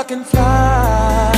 I can fly.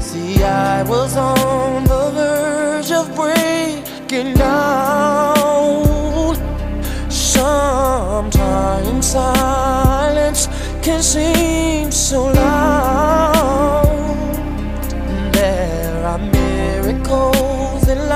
See, I was on the verge of breaking down. Sometimes silence can seem so loud. There are miracles in life.